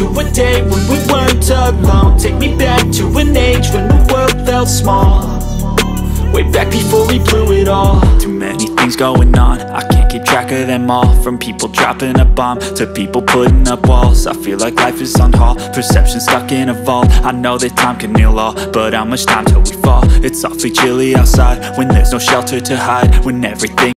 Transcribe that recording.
to a day when we weren't alone. Take me back to an age when the world felt small. Way back before we blew it all. Too many things going on. I can't keep track of them all. From people dropping a bomb To people putting up walls. I feel like life is on hold. Perception stuck in a vault. I know that time can heal all But how much time till we fall? It's awfully chilly outside When there's no shelter to hide. When everything